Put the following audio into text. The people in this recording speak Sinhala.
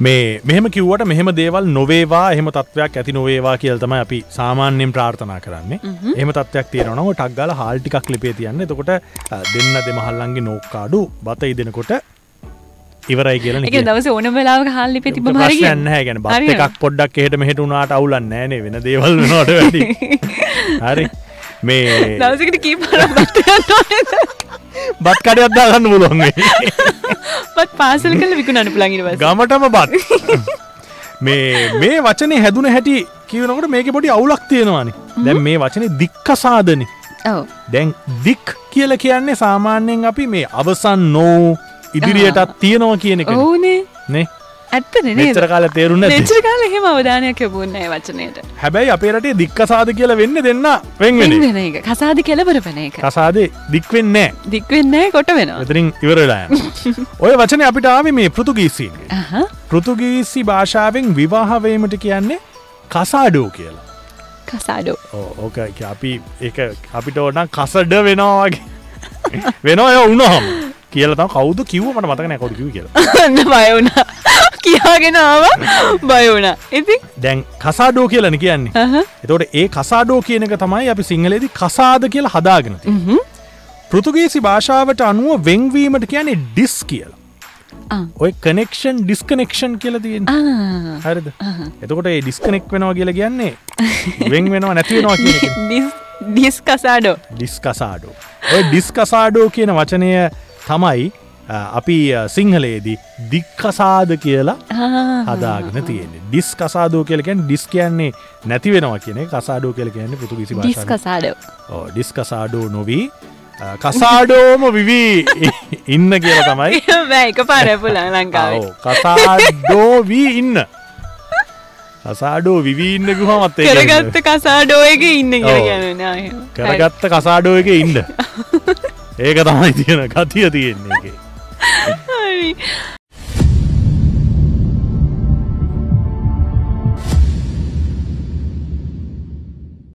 මේ මෙහෙම කිව්වට මෙහෙම දේවල් නොවේවා එහෙම තත්වයක් ඇති නොවේවා කියල්තම අපි සාමාන්‍යයෙන් ප්‍රාර්ථනා කරන්නේ. එහම තත්වයක් තියෙනනව ටක්ගල හාල්ටිකක් ලිපේ තියන්න. එතකොට දෙන්න දෙමහල්ලන්ගේ නෝක්කාඩු බත ඉදෙනකොට ඉවරයි කියල දවස ඕන වෙලාව හල් ලිපේ තිබ හරි න්න ගැන එකක් පොඩ්ඩක් එහෙට මෙහෙට උනාට අවුලන්න නෑනේ වෙන දේවල් නොට හරි. මේ දවසකට කීප බත් කඩ අදදාගන්න මුලොන්ගේ පත් පාසල කල විකුණන්න වස ගමටම බත්. මේ මේ වචනේ හැදුන හැටි කියවනකට මේක පොඩි අවුලක් තියෙනවානි. දැන් මේ වචනේ දික්කසාදන දැන් දික් කියල කියන්නේ සාමාන්‍යයෙන් අපි මේ අවසන් නෝ ඉදිරියටත් තියෙනවා කියන එක ඕනේ නේ ඇත්තන මෙච්චර කාල තේරුන්න නෙචර කාල එහෙම අවධානයක් යබුන්නෑ වචනයට. හැබැයි අපේ රටේ දික්කසාද කියල වෙන්න දෙන්න වෙන්ගෙන වෙන එක. කසාද කෙලබර පන එක කසාදේ දික්වෙන්නෑ දික්වෙන්නෑ කොට වෙනවා. එතරින් ඉවරලා ඔය වචන අපිට ආව මේ පෘතුගීසීන්ගේ. අහ. පෘතුගීසි භාෂාවෙන් විවාහවීමට කියන්නේ කසාඩෝ කියලා. කසාඩෝ. ඕක අපි එක අපිට ඕන කසඩ වෙනවාගේ වෙනවා එය උනහම කියලතම කවුද කිව්ව? මට මතකන කොඩ කිව කියලා. අන්න බය වුණා කියාගෙනාව බය වුණා. ඉති දැන් කසාඩෝ කියලන කියන්නේ. එතකොට ඒ කසාඩෝ කියනක තමයි අපි සිංහලේදි කසාද කියලා හදාගෙනති පෘතුගේසි භාෂාවට අනුව වෙංවීමට කියන්නේ ඩිස් කියලා. ඔය කනෙක්ෂන් ඩිස්කනෙක්ෂන් කියල තියෙන් හරිද? එතකොට ඒ ඩිස්කනෙක් වෙනවා කියලා කියන්නේ වෙන් වෙනවා නැතිවෙනවා කියන ඩිස් කසාඩෝ. ඩිස්කසාඩෝ ඔය ඩිස්කසාඩෝ කියන වචනය තමයි අපි සිංහලයේදී දික්කසාද කියලා හදාගෙන තියෙන්නේ. ඩිස් කසාදෝ කියලකැන් ඩිස් කියන්නේ නැති වෙනවා කියන කසාඩෝ කියල කියන්නේ පුතුගිසි ඩිස් කසාඩෝ ඩිස් කසාඩෝ නොවී කසාඩෝම විවී ඉන්න කියල තමයි. එක පාරපුලා ලංකාව. කසාඩෝ වී ඉන්න. කසාඩෝ විවීන්න ගුහමත් කරගත්ත කසාඩෝ එක ඉන්න කරගත්ත කසාඩෝ එක ඉන්න. ඒක තමයි තියෙන ගතිය තියෙන්නේ එක හරි